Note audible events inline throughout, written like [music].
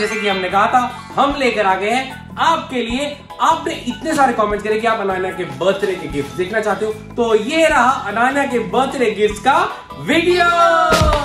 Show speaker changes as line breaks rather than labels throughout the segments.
जैसे कि हमने कहा था, हम लेकर आ गए हैं आपके लिए। आपने इतने सारे कमेंट करे कि आप अनान्या के बर्थडे के गिफ्ट देखना चाहते हो। तो ये रहा अनान्या के बर्थडे गिफ्ट का वीडियो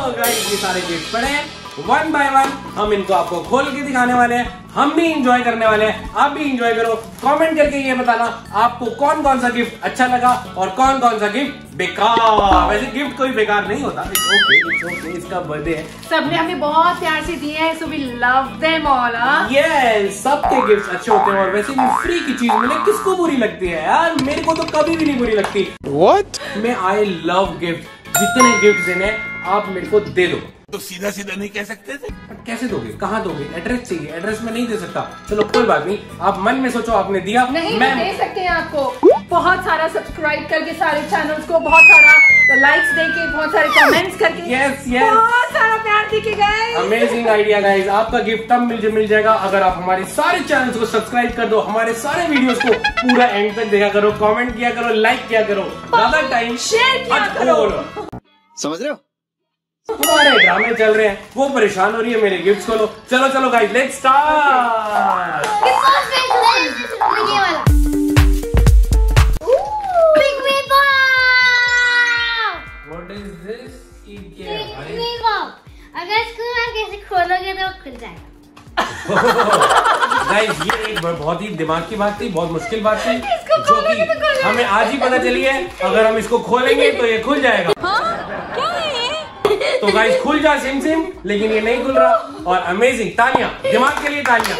ये सारे गिफ्ट पड़े हैं। वन बाय वन हम इनको आपको खोल के दिखाने वाले हैं। हम भी इंजॉय करने वाले हैं। आप भी इंजॉय करो। कमेंट करके ये बताना आपको कौन कौन सा गिफ्ट अच्छा लगा और कौन कौन सा गिफ्ट बेकार? वैसे गिफ्ट कोई बेकार नहीं होता। इट्स ओके इट्स ओके इसका बर्थडे है।
सबने हमें बहुत प्यार से दिए हैं so we love them all
yes सबके गिफ्ट अच्छे होते हैं और वैसे भी फ्री की चीज़ मिले किसको बुरी लगती है यार? मेरे को तो कभी भी नहीं बुरी लगती।
What?
मैं आई लव गिफ्ट जितने गिफ्ट देने हैं, आप मेरे को दे दो।
तो सीधा सीधा नहीं कह सकते थे।
कैसे दोगे? कहाँ दोगे? एड्रेस चाहिए। एड्रेस में नहीं दे सकता। चलो कोई बात नहीं। आप मन में सोचो आपने दिया।
नहीं
मैं
दे सकते हैं आपको। बहुत सारा सब्सक्राइब करके सारे चैनल्स को बहुत सारा लाइक्स देके बहुत सारे कमेंट्स करके।
Yes, yes.
बहुत सारा प्यार देके गए।
अमेजिंग आइडिया गाइस आपका गिफ्ट तब मिल मिल जाएगा अगर आप हमारे सारे चैनल्स को सब्सक्राइब कर दो हमारे सारे वीडियोस को पूरा एंड तक देखा करो कमेंट किया करो लाइक किया करो। ज़्यादा टाइम
शेयर किया करो।
समझ रहे हो?
हमारे ड्रामे चल रहे हैं। वो परेशान हो रही है मेरे गिफ्ट्स को लो। चलो चलो guys let's start what is this
अगर इसको आप कैसे खोलोगे तो खुल जाएगा। [laughs]
गाइस ये एक बहुत ही दिमाग की बात थी बहुत मुश्किल बात थी
इसको
जो कि
तो।
हमें आज ही पता चली है अगर हम इसको खोलेंगे तो ये खुल जाएगा। तो गाइस खुल जा सिम सिम। लेकिन ये नहीं खुल रहा। और अमेजिंग तालियाँ। दिमाग के लिए तालियाँ।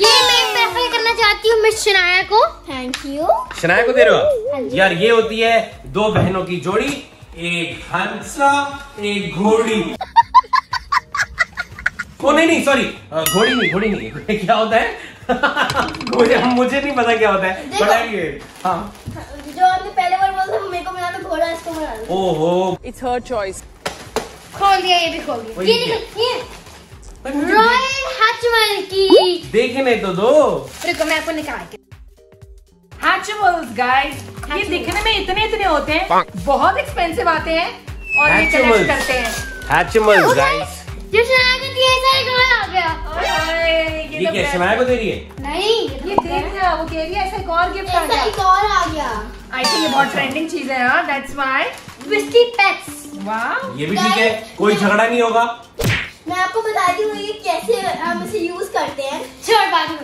ये है? मैं करना चाहती हूँ मिस शनाया को। थैंक यू
शनाया को दे रहे हो यार ये होती है दो बहनों की जोड़ी एक हंसा एक घोड़ी। ओ नहीं नहीं सॉरी घोड़ी नहीं घोड़ी नहीं। [laughs] क्या होता है? [laughs] मुझे मुझे नहीं पता क्या होता है। बताइए हाँ
जो आपने पहले इसको बना
ओहो।
इट्स हर चॉइस
खोल दिया ये भी खोल दिया। ये? देखो ये। रॉयल हचमल की।
देखने तो दो।
रुको मैं आपको निकाल के
हैचेबल्स गाइस ये दिखने में इतने इतने होते हैं। बहुत एक्सपेंसिव आते हैं और ये कलेक्ट करते हैं।
हैचमल्स गाइस
जो शनाया को दिया ऐसा एक और आ गया।
ये
तो
क्या शनाया को दे रही है?
नहीं
ये देख रहा वो कह रही है ऐसा एक और गिफ्ट आ गया।
ऐसा एक और आ गया।
आई थिंक ये बहुत ट्रेंडिंग चीज़ है हाँ दैट्स व्हाई
ट्विस्टी पेट्स
वाह
ये भी ठीक है कोई झगड़ा नहीं होगा।
मैं आपको बताती हूँ ये कैसे हम इसे यूज़ करते हैं। छोड़ बाबू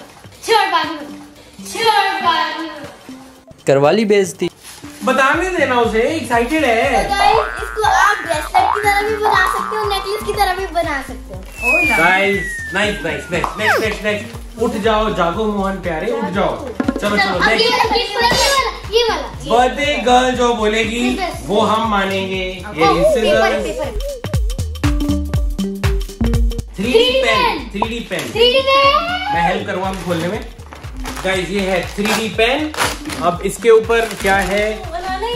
छोड़ बाबू छोड़ बाबू
करवा ली बेइज्जती।
बताने देना उसे एक्साइटेड
तो
है
गाइस इसको आप ब्रेसलेट की तरह भी बना सकते हो नेकलेस की तरह भी बना सकते हो।
Guys nice nice next next next next उठ जाओ जागो मोहन प्यारे उठ जाओ। चलो चलो नेक्स्ट
ये वाला
बर्थडे गर्ल जो बोलेगी वो हम मानेंगे। Three
D
pen three D pen
three D
मैं हेल्प करूँगा खोलने में। गाइस ये है थ्री डी पेन अब इसके ऊपर क्या है?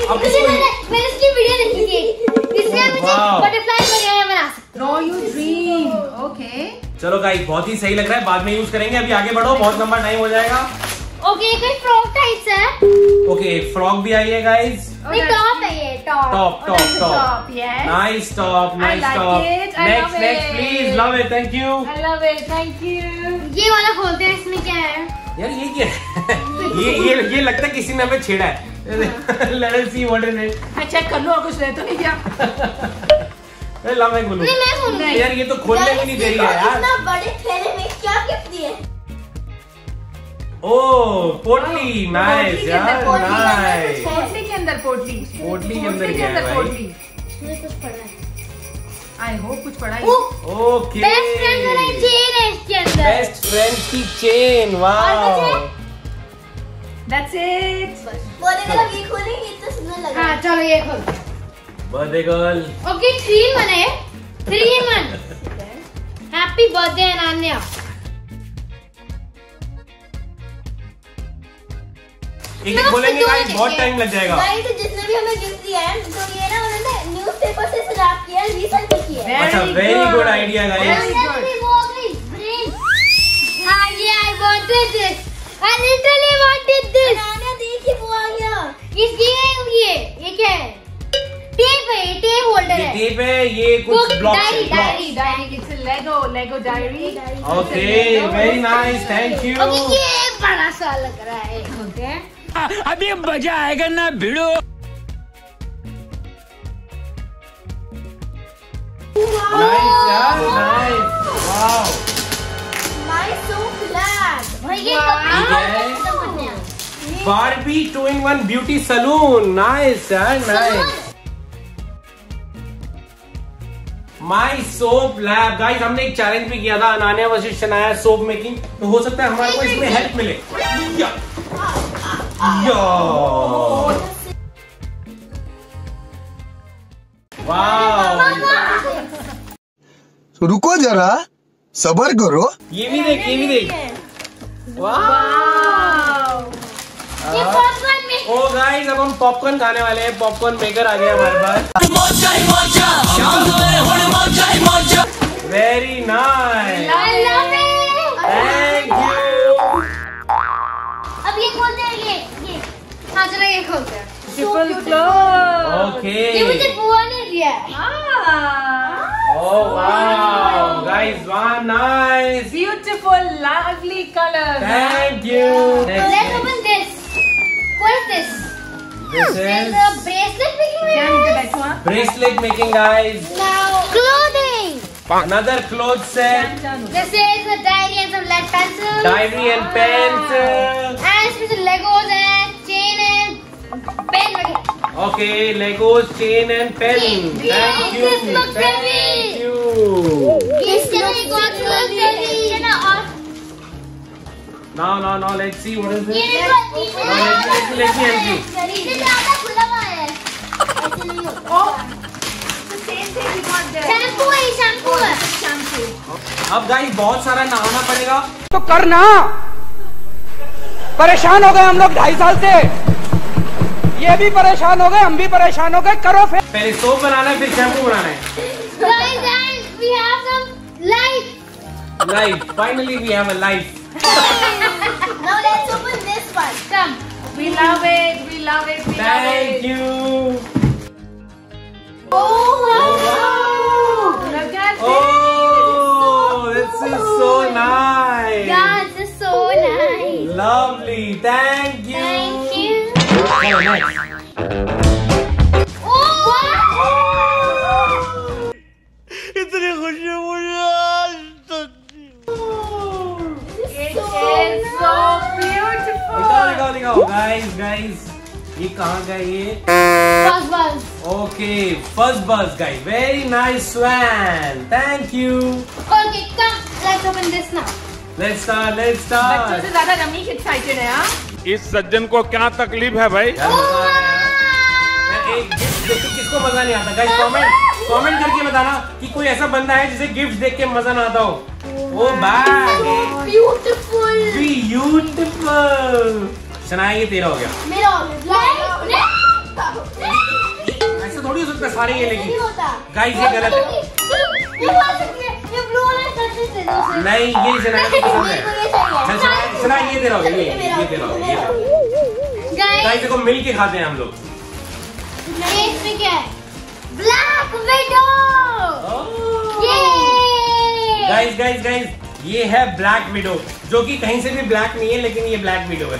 अब इसको-
मैंने इसकी वीडियो देखी थी। इसमें मुझे बटरफ्लाई वगैरह बना सकते
नो यू ड्रीम ओके
चलो गाइस बहुत ही सही लग रहा है। बाद में यूज़ करेंगे। अभी आगे बढ़ो। बहुत लंबा टाइम हो जाएगा।
ओके कोई फ्रॉक टाइप है?
ओके फ्रॉक भी आई है गाइस
नहीं टॉप है ये top
top top top nice top nice top next next please love it thank you
I love it thank you
ये वाला खोलते हैं इसमें क्या है?
यार ये क्या है? [laughs] ये ये ये लगता है किसी ने हमें छेड़ा है। Let us see what is it
मैं चेक कर लूँ और कुछ रह तो नहीं गया।
अरे ला मैं बोलूँ
नहीं मैं खोलूँगी
यार ये तो खोलने भी नहीं दे रही है यार।
इतना बड़े थैले में क्या गिफ्ट दिए?
ओ पोटली नाइस यार
अंदर पोटली के अंदर
नाइस
पोटली के अंदर पोटली
पोटली के अंदर क्या है भाई?
इसमें कुछ पड़ा है
आई होप कुछ पड़ा है।
ओके
बेस्ट फ्रेंड वाला चेन है इसके अंदर।
बेस्ट फ्रेंड की चेन वाओ
दैट्स इट
देखो अब ये खोलेंगे इतना सुंदर लग रहा
हाँ।
है
चलो ये खोल।
Birthday girl
okay three one है। Three one happy birthday Ananya
एक एक खोलेंगे गाइस बहुत टाइम लग जाएगा।
गाइस जिसने भी हमें गिफ्ट दिया है तो ये ना उन्होंने न्यूज़पेपर से किया है किया है।
अच्छा वेरी गुड आइडिया गाइस
हो ये I wanted this I literally wanted this Ananya देखिए वो आ गया। इसकी ये ये क्या है? टेप है ये टेप होल्डर है।
टेप है ये कुछ
Book,
block
diary, diary,
diary it's Lego Lego diary
okay very nice thank
okay
you
ये बड़ा सा लग रहा है।
ओके
अभी मज़ा आएगा ना भिड़ो।
नाइस यार nice wow
my so flat भाई ये
ठीक है।
कपड़ा
Barbie two in one beauty salon nice यार nice my soap lab guys हमने एक चैलेंज भी किया था अनान्या वशिष्ठ शनाया सोप मेकिंग तो हो सकता है हमारे को इसमें हेल्प मिले। या या वाओ
रुको जरा सबर करो
ये भी देख ये भी देख ओ गाइस अब हम पॉपकॉर्न खाने वाले हैं पॉपकॉर्न मेकर आ गया हमारे पास वेरी नाइस
हाँ चलो ये खोलते हैं
ट्रिपल क्लोज
ये मुझे बुआ ने दिया है
Ah,
वाओ गाइस वाह nice
beautiful, lovely colors.
Thank you
Let's open this. What is
this
There's
is
a bracelet making
हाँ?
Guys
Now clothing.
another clothes set
This is a diary and some lead pencils.
diary and pens okay legos chain and pen thank you
this looks
thank
heavy.
you
This looks heavy. ये
now now now let's see what is this
ये
Now, let me- let me- help you.
ये ज़्यादा खुला हुआ है. Shampoo है, shampoo
अब guys बहुत सारा नहाना पड़ेगा
तो करना परेशान हो गए हम लोग ढाई साल से ये भी परेशान हो गए हम भी परेशान हो गए करो फिर
पहले सोप बनाना है फिर शैम्पू बनाना है. Life finally we have a life
Now let's open this one. Come.
We love it. We love it. We love
thank. You
Oh wow!
Look at
Oh, this is so nice.
Yeah, this is so nice.
Lovely. Thank you.
Thank you.
Oh, nice.
Oh wow!
इतनी खुशी मुझे
It
So
is so
दिखाओ
beautiful.
दिखाओ दिखाओ guys guys ये कहाँ का है ये
Buzz buzz.
ओके फ़र्स्ट बस guys very nice swan thank you
Okay, come. Let's open this now.
Let's start let's
बच्चों से
स्टार्ट
ज़्यादा रमीश एक्साइटेड है हाँ?
इस सज्जन को क्या तकलीफ़ है भाई?
किसको मज़ा नहीं आता? गाइस कमेंट कमेंट करके बताना कि कोई ऐसा बंदा है जिसे गिफ्ट देख के मज़ा ना आता हो। ओ बैग
Beautiful.
ब्यूटीफुल शनाया ये तेरा हो गया।
मेरा हो गया.
ऐसा थोड़ी हो सकता है सारे ये
होता.
गाइस ये गलत है। नहीं ये पसंद है।
ये है.
शनाया शनाया ये हो ये हो ये।
Guys,
गाइस देखो मिल के खाते हैं हम लोग।
ये इसमें क्या है? Black Widow.
Guys guys guys ये है ब्लैक विडो जो कि कहीं से भी ब्लैक नहीं है लेकिन ये ब्लैक विडो है।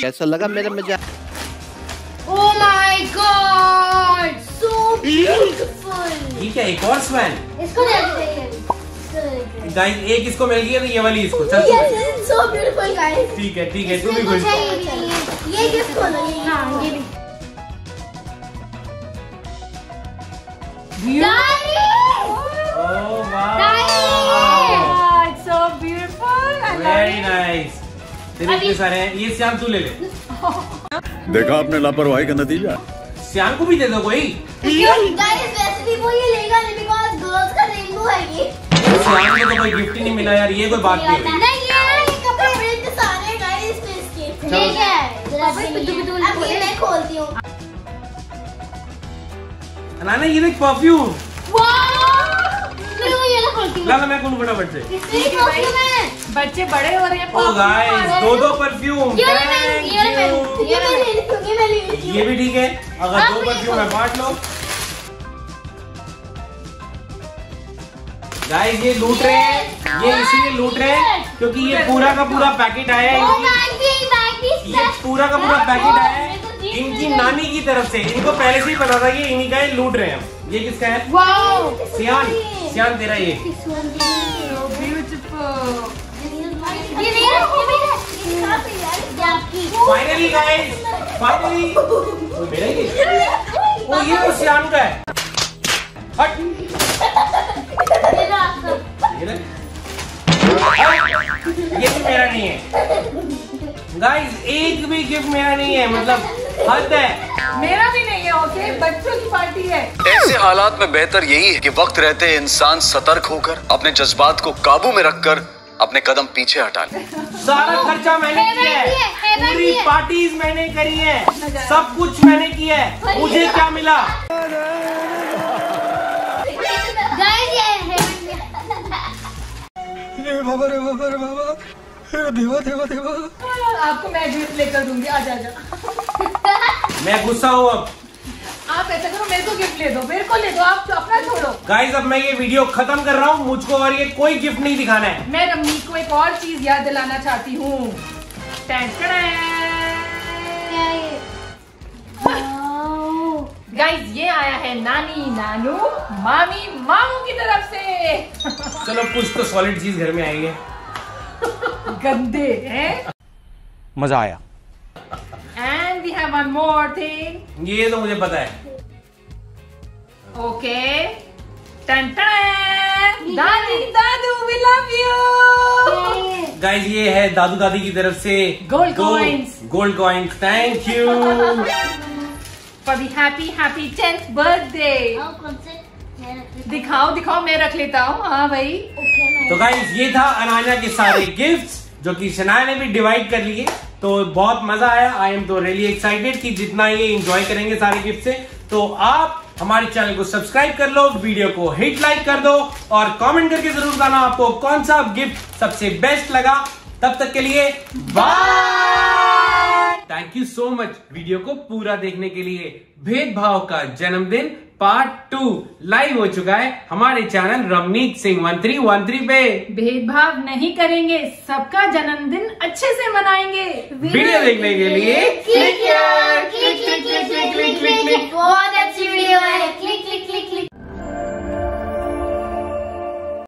कैसा लगा मेरा मज़ा
Oh my God! So beautiful.
ये क्या एक और स्वैन
इसको दे.
गाइस एक इसको मिल गया तो ये वाली इसको चल।
So beautiful, guys.
ठीक है ठीक है तू भी खुश
ये गिफ्ट खोलो ये हाँ? ये भी। Diary!
ओ वाह
Ah, it's so beautiful. I love
very
it.
Nice तेरे इतने सारे हैं। ये श्याम तू ले ले। [laughs]
देखा आपने लापरवाही का नतीजा?
श्याम को भी दे दो कोई।
Guys, वैसे भी वो ये लेगा नहीं because girls का rainbow है ये.
श्याम को तो कोई गिफ्ट ही नहीं मिला यार ये कोई बात नहीं
नहीं ये है? हूँ.
नाना देख परफ्यूम ला मैं खोलूं फटाफट से।
है.
बच्चे बड़े हो रहे हैं perfume
गाइस दो दो परफ्यूम
ये ये ये हूँ ये हूँ.
भी ठीक है अगर दो परफ्यूम है बांट लो गाइस ये लूट रहे हैं ये इसीलिए लूट रहे हैं क्योंकि ये पूरा का पूरा पैकेट आया है ये पूरा का पूरा पैकेट आया है इनकी नानी की तरफ़ से इनको पहले से ही पता था कि इन्हीं का ये लूट रहे हैं ये किसका है सियान सियान तेरा ये
ब्यूटीफुल
ये मेरा ये मेरा इसका पे यार आपकी
फाइनली गाइस फाइनली वो मेरा ही है। ओ ये तो सियान का है। हट।
मेरा
ये। ये भी मेरा नहीं है। गाइस एक भी गिफ्ट मेरा नहीं है मतलब हद है।
मेरा भी नहीं है ओके बच्चों की पार्टी है।
ऐसे हालात में बेहतर यही है कि वक्त रहते इंसान सतर्क होकर अपने जज्बात को काबू में रखकर अपने कदम पीछे हटा ले।
सारा खर्चा मैंने किया
है,
पूरी पार्टीज़ मैंने करी है। सब कुछ मैंने किया है। मुझे क्या मिला?
गाइस ये है।
रे बाबा रे बाबा रे बाबा। देवा देवा देवा।
आपको मैं गिफ्ट लेकर दूँगी। आ जा। [laughs]
मैं गुस्सा हूँ अब।
आप ऐसा करो मेरे को गिफ्ट ले दो मेरे को ले दो आप अपना छोड़ो।
गाइस अब मैं ये वीडियो खत्म कर रहा हूँ मुझको और ये कोई गिफ्ट नहीं दिखाना है।
मैं रमनी को एक और चीज़ याद दिलाना चाहती हूँ।
क्या ये?
गाइस ये आया है नानी नानू मामी मामू की तरफ़ से।
चलो कुछ तो सॉलिड चीज़ घर में आई है। [laughs]
गंदे हैं।
मज़ा आया।
We have one more thing
ये तो मुझे पता है।
ओके टन टन दादी दादू वी लव यू
गाइस ये है दादू दादी की तरफ़ से।
Gold coins.
Gold coins thank you
for the happy happy tenth birthday दिखाओ दिखाओ मैं रख लेता हूँ। हाँ भाई।
तो गाइस ये था अनाया के सारे गिफ्ट्स जो कि शनाया ने भी डिवाइड कर लिए। तो बहुत मज़ा आया। आई एम तो रियली एक्साइटेड कि जितना ये एंजॉय करेंगे सारे गिफ्ट से। तो आप हमारे चैनल को सब्सक्राइब कर लो वीडियो को हिट लाइक कर दो और कमेंट करके ज़रूर बताना आपको कौन सा गिफ्ट सबसे बेस्ट लगा। तब तक के लिए bye thank you so much video को पूरा देखने के लिए भेदभाव का जन्मदिन पार्ट टू लाइव हो चुका है हमारे channel Ramneet Singh one three one three पे
भेदभाव नहीं करेंगे सबका जन्मदिन अच्छे से मनाएँगे
वीडियो देखने के लिए
click click click click click click click बहुत अच्छी वीडियो है क्लिक क्लिक क्लिक क्लिक